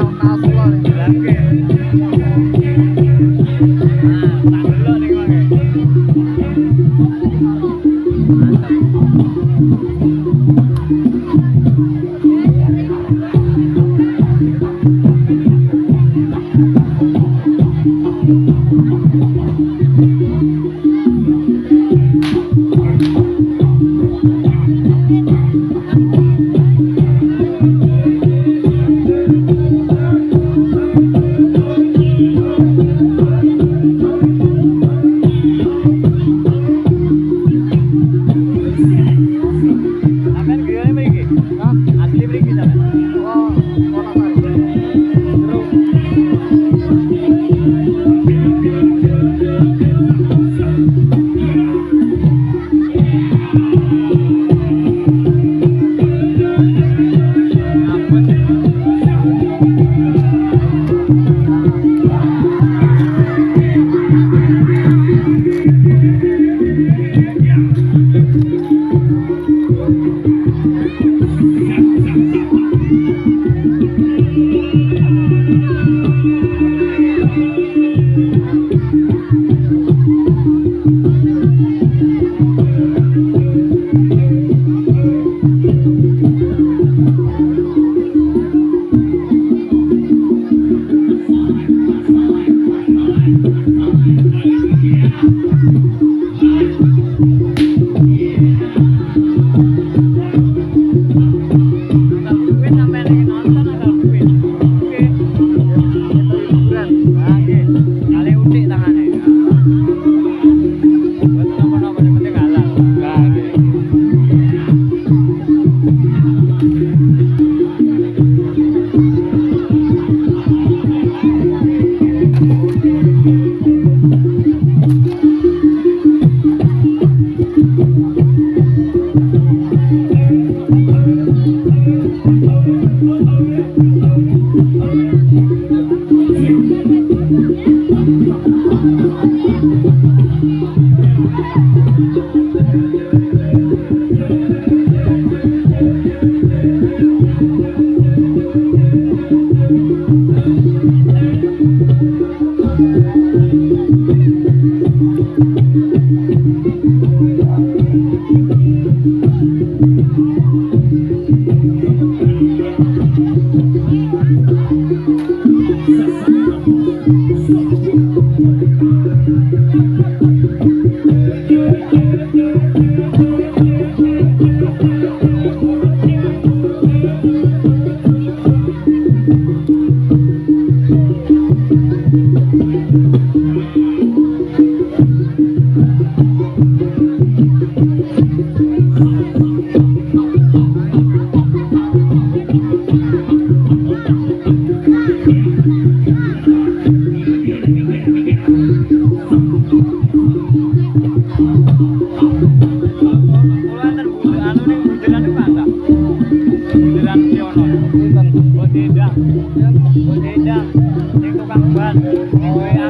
Nacional, nas flores. những công văn của bên